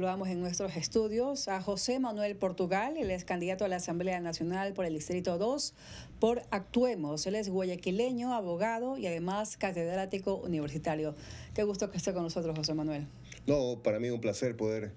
Saludamos en nuestros estudios a José Manuel Portugal, él es candidato a la Asamblea Nacional por el Distrito 2 por Actuemos. Él es guayaquileño, abogado y además catedrático universitario. Qué gusto que esté con nosotros, José Manuel. No, para mí un placer poder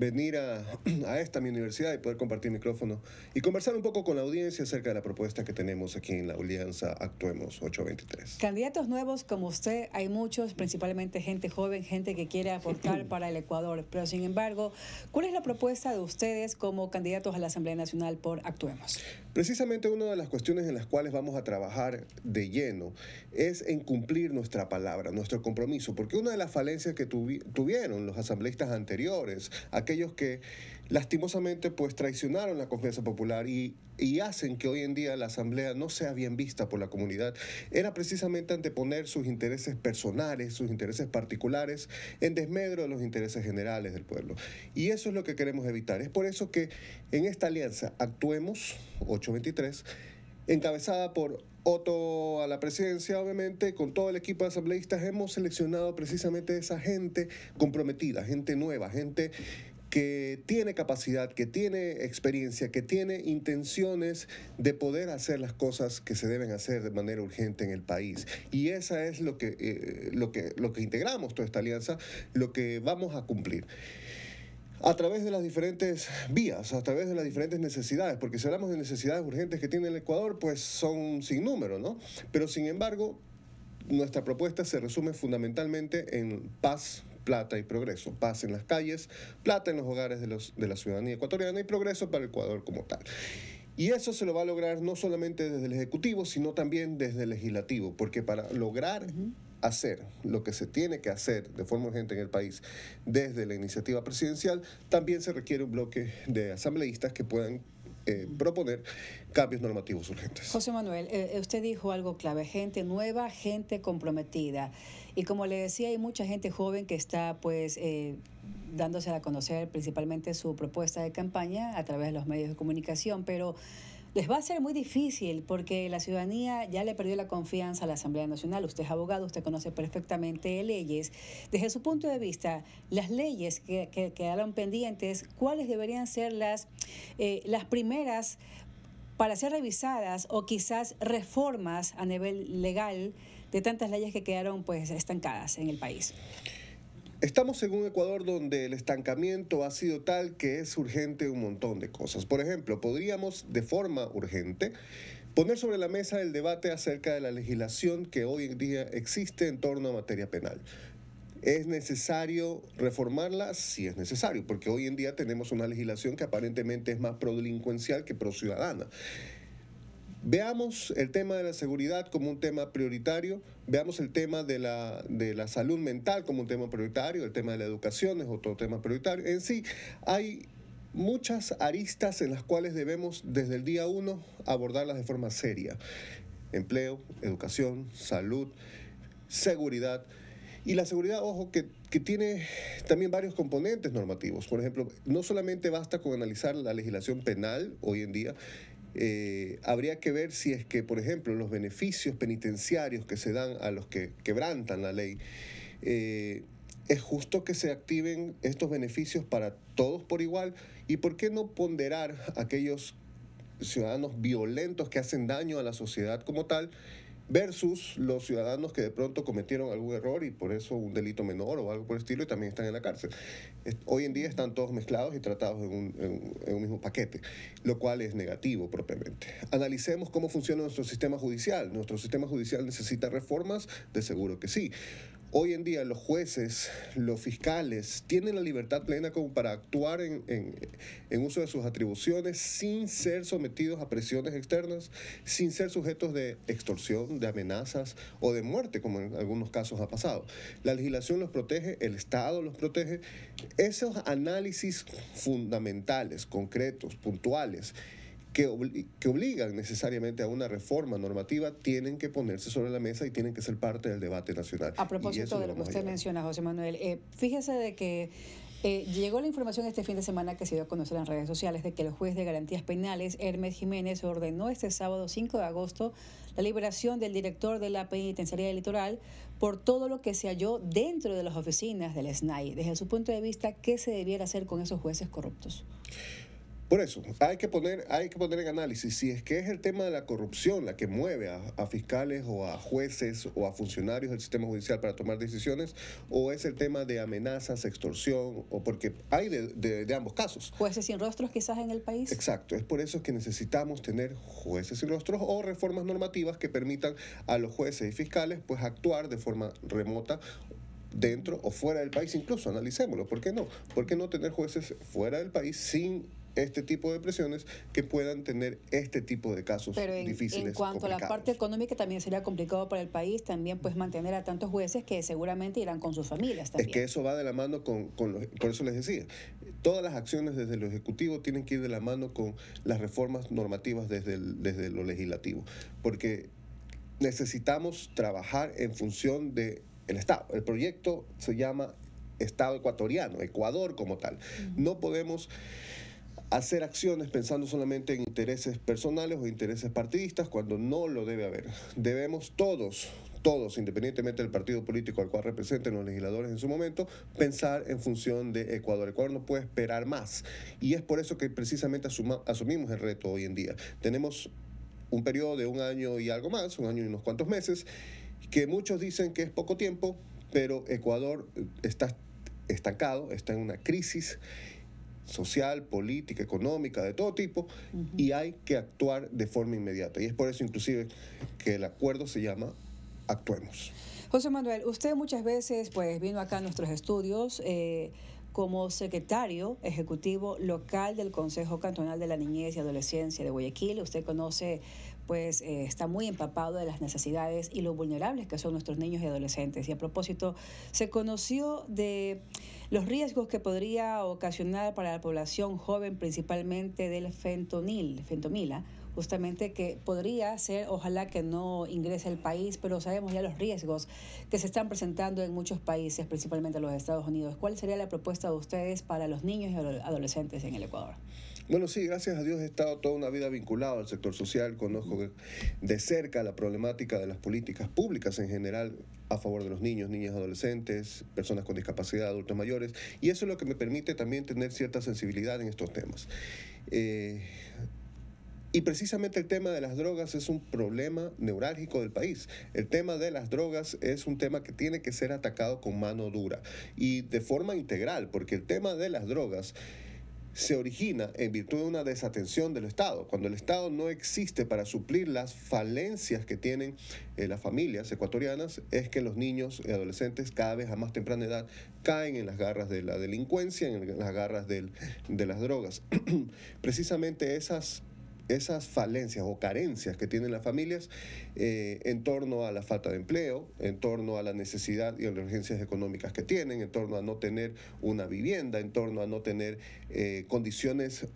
venir a, a, esta mi universidad y poder compartir micrófono y conversar un poco con la audiencia acerca de la propuesta que tenemos aquí en la Alianza Actuemos 823. Candidatos nuevos como usted, hay muchos, principalmente gente joven, gente que quiere aportar para el Ecuador, pero sin embargo, ¿cuál es la propuesta de ustedes como candidatos a la Asamblea Nacional por Actuemos? Precisamente una de las cuestiones en las cuales vamos a trabajar de lleno es en cumplir nuestra palabra, nuestro compromiso, porque una de las falencias que tuvi tuvieron los asambleístas anteriores, aquellos que lastimosamente pues traicionaron la confianza popular y, y, hacen que hoy en día la asamblea no sea bien vista por la comunidad, era precisamente anteponer sus intereses personales, sus intereses particulares, en desmedro de los intereses generales del pueblo. Y eso es lo que queremos evitar. Es por eso que en esta alianza actuemos 823 encabezada por Otto a la presidencia, obviamente, con todo el equipo de asambleístas, hemos seleccionado precisamente esa gente comprometida, gente nueva, gente que tiene capacidad, que tiene experiencia, que tiene intenciones de poder hacer las cosas que se deben hacer de manera urgente en el país. Y esa es lo que, eh, lo que, lo que integramos toda esta alianza, lo que vamos a cumplir a través de las diferentes vías, a través de las diferentes necesidades, porque si hablamos de necesidades urgentes que tiene el Ecuador, pues son sin número, ¿no? Pero sin embargo, nuestra propuesta se resume fundamentalmente en paz, plata y progreso. Paz en las calles, plata en los hogares de, los, de la ciudadanía ecuatoriana y progreso para el Ecuador como tal. Y eso se lo va a lograr no solamente desde el Ejecutivo, sino también desde el Legislativo, porque para lograr hacer lo que se tiene que hacer de forma urgente en el país desde la iniciativa presidencial, también se requiere un bloque de asambleístas que puedan eh, proponer cambios normativos urgentes. José Manuel, eh, usted dijo algo clave, gente nueva, gente comprometida. Y como le decía, hay mucha gente joven que está pues eh, dándose a conocer principalmente su propuesta de campaña a través de los medios de comunicación, pero les va a ser muy difícil porque la ciudadanía ya le perdió la confianza a la Asamblea Nacional. Usted es abogado, usted conoce perfectamente leyes. Desde su punto de vista, las leyes que, que quedaron pendientes, ¿cuáles deberían ser las, eh, las primeras para ser revisadas o quizás reformas a nivel legal de tantas leyes que quedaron pues estancadas en el país? Estamos en un Ecuador donde el estancamiento ha sido tal que es urgente un montón de cosas. Por ejemplo, podríamos de forma urgente poner sobre la mesa el debate acerca de la legislación que hoy en día existe en torno a materia penal. ¿Es necesario reformarla? Sí es necesario, porque hoy en día tenemos una legislación que aparentemente es más prodelincuencial que pro ciudadana. Veamos el tema de la seguridad como un tema prioritario, veamos el tema de la, de la salud mental como un tema prioritario, el tema de la educación es otro tema prioritario. En sí, hay muchas aristas en las cuales debemos desde el día uno abordarlas de forma seria. Empleo, educación, salud, seguridad. Y la seguridad, ojo, que, que, tiene también varios componentes normativos. Por ejemplo, no solamente basta con analizar la legislación penal hoy en día, eh, habría que ver si es que, por ejemplo, los beneficios penitenciarios que se dan a los que quebrantan la ley, eh, es justo que se activen estos beneficios para todos por igual. Y por qué no ponderar aquellos ciudadanos violentos que hacen daño a la sociedad como tal versus los ciudadanos que de pronto cometieron algún error y por eso un delito menor o algo por el estilo y también están en la cárcel. Hoy en día están todos mezclados y tratados en un, en, en un, mismo paquete, lo cual es negativo propiamente. Analicemos cómo funciona nuestro sistema judicial. Nuestro sistema judicial necesita reformas, de seguro que sí. Hoy en día los jueces, los fiscales, tienen la libertad plena como para actuar en, uso de sus atribuciones sin ser sometidos a presiones externas, sin ser sujetos de extorsión, de amenazas o de muerte, como en algunos casos ha pasado. La legislación los protege, el Estado los protege. Esos análisis fundamentales, concretos, puntuales, que, obli que, obligan necesariamente a una reforma normativa tienen que ponerse sobre la mesa y tienen que ser parte del debate nacional. A propósito de lo que usted menciona, José Manuel, eh, fíjese de que Eh, llegó la información este fin de semana que se dio a conocer en redes sociales de que el juez de garantías penales, Hermes Jiménez, ordenó este sábado 5 de agosto la liberación del director de la penitenciaría litoral por todo lo que se halló dentro de las oficinas del SNAI. Desde su punto de vista, ¿qué se debiera hacer con esos jueces corruptos? Por eso, hay que poner, hay que poner en análisis si es que es el tema de la corrupción la que mueve a, fiscales o a jueces o a funcionarios del sistema judicial para tomar decisiones, o es el tema de amenazas, extorsión, o porque hay de, ambos casos. Jueces sin rostros quizás en el país. Exacto, es por eso que necesitamos tener jueces sin rostros o reformas normativas que permitan a los jueces y fiscales pues actuar de forma remota dentro o fuera del país, incluso analicémoslo, ¿por qué no? ¿Por qué no tener jueces fuera del país sin este tipo de presiones que puedan tener este tipo de casos Pero en, difíciles. En cuanto a la parte económica, también sería complicado para el país también pues mantener a tantos jueces que seguramente irán con sus familias también. Es que eso va de la mano con, con por eso les decía, todas las acciones desde lo ejecutivo tienen que ir de la mano con las reformas normativas desde, desde lo legislativo, porque necesitamos trabajar en función del el Estado. El proyecto se llama Estado ecuatoriano, Ecuador como tal. No podemos hacer acciones pensando solamente en intereses personales o intereses partidistas cuando no lo debe haber. Debemos todos, todos, independientemente del partido político al cual representen los legisladores en su momento, pensar en función de Ecuador. Ecuador no puede esperar más y es por eso que precisamente asumimos el reto hoy en día. Tenemos un periodo de un año y algo más, un año y unos cuantos meses, que muchos dicen que es poco tiempo, pero Ecuador está estancado, está en una crisis social, política, económica, de todo tipo, y hay que actuar de forma inmediata. Y es por eso inclusive que el acuerdo se llama Actuemos. José Manuel, usted muchas veces pues vino acá a nuestros estudios eh, como secretario ejecutivo local del Consejo Cantonal de la Niñez y Adolescencia de Guayaquil. Usted conoce pues eh, está muy empapado de las necesidades y lo vulnerables que son nuestros niños y adolescentes. Y a propósito, se conoció de los riesgos que podría ocasionar para la población joven, principalmente del fentonil, fentomila, justamente que podría ser, ojalá que no ingrese al país, pero sabemos ya los riesgos que se están presentando en muchos países, principalmente los Estados Unidos. ¿Cuál sería la propuesta de ustedes para los niños y adolescentes en el Ecuador? Bueno, sí, gracias a Dios he estado toda una vida vinculado al sector social, conozco de cerca la problemática de las políticas públicas en general a favor de los niños, niñas, adolescentes, personas con discapacidad, adultos mayores, y eso es lo que me permite también tener cierta sensibilidad en estos temas. Eh, y precisamente el tema de las drogas es un problema neurálgico del país. El tema de las drogas es un tema que tiene que ser atacado con mano dura y de forma integral, porque el tema de las drogas se origina en virtud de una desatención del Estado. Cuando el Estado no existe para suplir las falencias que tienen eh, las familias ecuatorianas, es que los niños y adolescentes cada vez a más temprana edad caen en las garras de la delincuencia, en las garras de las drogas. Precisamente esas esas falencias o carencias que tienen las familias eh, en torno a la falta de empleo, en torno a la necesidad y las urgencias económicas que tienen, en torno a no tener una vivienda, en torno a no tener eh, condiciones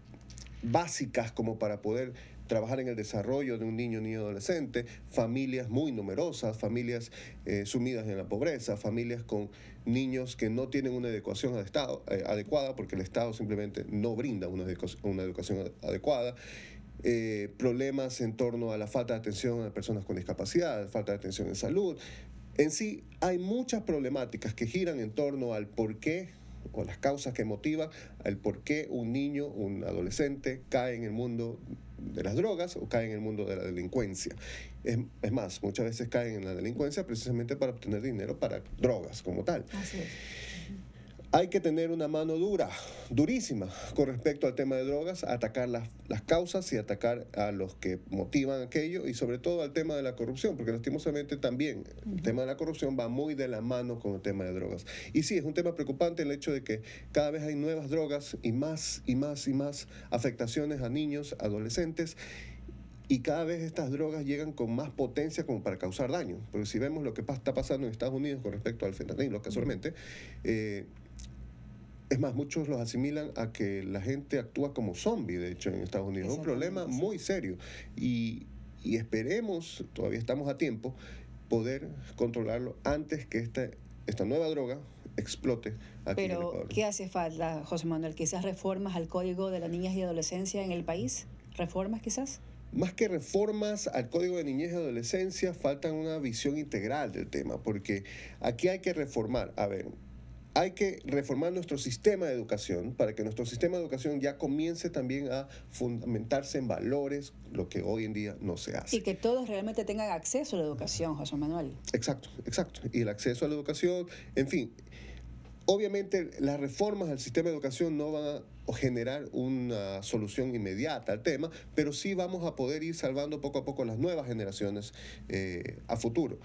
básicas como para poder trabajar en el desarrollo de un niño, niño adolescente, familias muy numerosas, familias eh, sumidas en la pobreza, familias con niños que no tienen una educación adecuada porque el Estado simplemente no brinda una educación adecuada. Eh, problemas en torno a la falta de atención a personas con discapacidad, falta de atención en salud. En sí, hay muchas problemáticas que giran en torno al por qué o las causas que motivan el por qué un niño, un adolescente cae en el mundo de las drogas o cae en el mundo de la delincuencia. Es, es, más, muchas veces caen en la delincuencia precisamente para obtener dinero para drogas como tal. Así es. Hay que tener una mano dura, durísima, con respecto al tema de drogas, atacar las, causas y atacar a los que motivan aquello y sobre todo al tema de la corrupción, porque lastimosamente también el tema de la corrupción va muy de la mano con el tema de drogas. Y sí, es un tema preocupante el hecho de que cada vez hay nuevas drogas y más y más y más afectaciones a niños, adolescentes y cada vez estas drogas llegan con más potencia como para causar daño. Porque si vemos lo que está pasando en Estados Unidos con respecto al fentanilo, casualmente, eh, es más, muchos los asimilan a que la gente actúa como zombie, de hecho, en Estados Unidos. Es un problema muy serio. Y, y, esperemos, todavía estamos a tiempo, poder controlarlo antes que esta, esta nueva droga explote aquí Pero, en Ecuador. ¿qué hace falta, José Manuel? ¿Quizás reformas al Código de las Niñas y Adolescencia en el país? ¿Reformas quizás? Más que reformas al Código de Niñez y Adolescencia, falta una visión integral del tema, porque aquí hay que reformar, a ver, hay que reformar nuestro sistema de educación para que nuestro sistema de educación ya comience también a fundamentarse en valores, lo que hoy en día no se hace. Y que todos realmente tengan acceso a la educación, José Manuel. Exacto, exacto. Y el acceso a la educación, en fin. Obviamente las reformas al sistema de educación no van a generar una solución inmediata al tema, pero sí vamos a poder ir salvando poco a poco las nuevas generaciones eh, a futuro.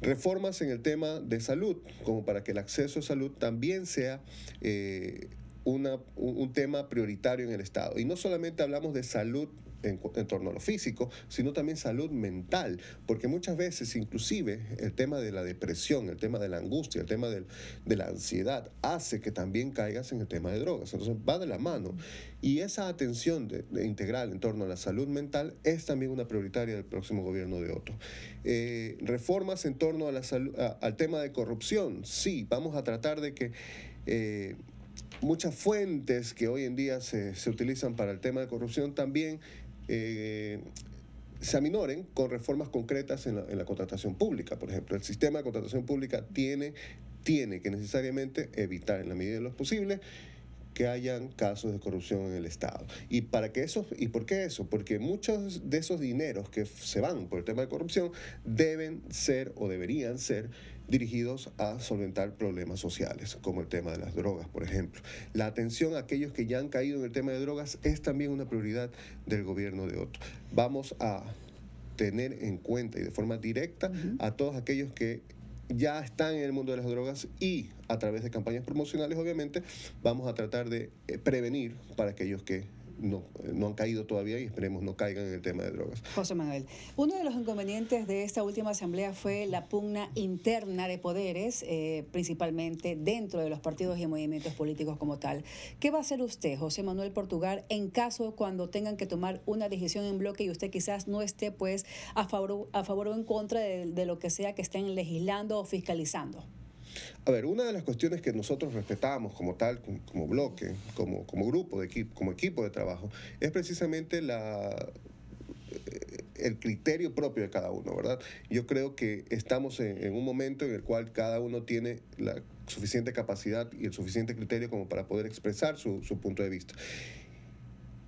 Reformas en el tema de salud, como para que el acceso a salud también sea eh, una, un, tema prioritario en el Estado. Y no solamente hablamos de salud en, en, torno a lo físico, sino también salud mental, porque muchas veces inclusive el tema de la depresión, el tema de la angustia, el tema del, de la ansiedad hace que también caigas en el tema de drogas. Entonces va de la mano. Y esa atención de, integral en torno a la salud mental es también una prioritaria del próximo gobierno de Otto. Eh, reformas en torno a la a, al tema de corrupción, sí, vamos a tratar de que... Eh, muchas fuentes que hoy en día se, se, utilizan para el tema de corrupción también eh, se aminoren con reformas concretas en la, en la, contratación pública. Por ejemplo, el sistema de contratación pública tiene, tiene que necesariamente evitar en la medida de lo posible que hayan casos de corrupción en el Estado. ¿Y para que eso y por qué eso? Porque muchos de esos dineros que se van por el tema de corrupción deben ser o deberían ser dirigidos a solventar problemas sociales, como el tema de las drogas, por ejemplo. La atención a aquellos que ya han caído en el tema de drogas es también una prioridad del gobierno de Otto. Vamos a tener en cuenta y de forma directa uh -huh. a todos aquellos que ya están en el mundo de las drogas y a través de campañas promocionales, obviamente, vamos a tratar de eh, prevenir para aquellos que no, no, han caído todavía y esperemos no caigan en el tema de drogas. José Manuel, uno de los inconvenientes de esta última asamblea fue la pugna interna de poderes, eh, principalmente dentro de los partidos y movimientos políticos como tal. ¿Qué va a hacer usted, José Manuel Portugal, en caso cuando tengan que tomar una decisión en bloque y usted quizás no esté pues a favor, a favor o en contra de, de lo que sea que estén legislando o fiscalizando? A ver, una de las cuestiones que nosotros respetamos como tal, como bloque, como, como grupo, de equipo, como equipo de trabajo, es precisamente la, el criterio propio de cada uno, ¿verdad? Yo creo que estamos en, en, un momento en el cual cada uno tiene la suficiente capacidad y el suficiente criterio como para poder expresar su, su punto de vista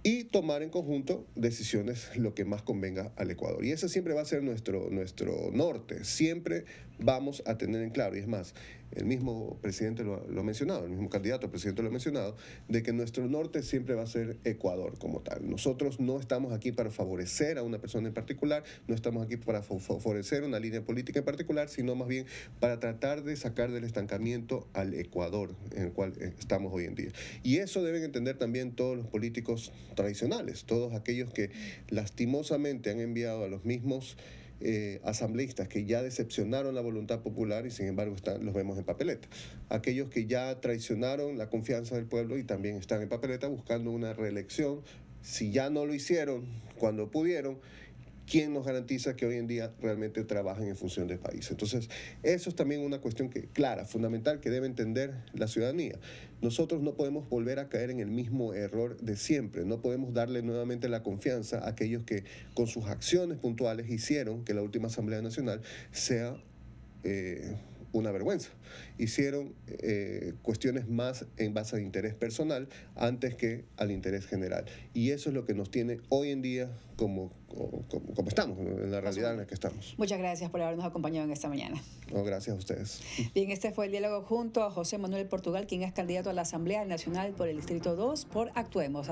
y tomar en conjunto decisiones lo que más convenga al Ecuador. Y ese siempre va a ser nuestro, nuestro norte. Siempre vamos a tener en claro, y es más, el mismo presidente lo, ha mencionado, el mismo candidato presidente lo ha mencionado, de que nuestro norte siempre va a ser Ecuador como tal. Nosotros no estamos aquí para favorecer a una persona en particular, no estamos aquí para favorecer una línea política en particular, sino más bien para tratar de sacar del estancamiento al Ecuador en el cual eh, estamos hoy en día. Y eso deben entender también todos los políticos tradicionales, todos aquellos que lastimosamente han enviado a los mismos eh, asambleístas que ya decepcionaron la voluntad popular y sin embargo están, los vemos en papeleta. Aquellos que ya traicionaron la confianza del pueblo y también están en papeleta buscando una reelección. Si ya no lo hicieron cuando pudieron, ¿quién nos garantiza que hoy en día realmente trabajan en función del país? Entonces, eso es también una cuestión que, clara, fundamental, que debe entender la ciudadanía. Nosotros no podemos volver a caer en el mismo error de siempre, no podemos darle nuevamente la confianza a aquellos que con sus acciones puntuales hicieron que la última Asamblea Nacional sea... Eh, una vergüenza. Hicieron eh, cuestiones más en base al interés personal antes que al interés general. Y eso es lo que nos tiene hoy en día como, como, como estamos, en la realidad en la que estamos. Muchas gracias por habernos acompañado en esta mañana. No, gracias a ustedes. Bien, este fue el diálogo junto a José Manuel Portugal, quien es candidato a la Asamblea Nacional por el Distrito 2 por Actuemos.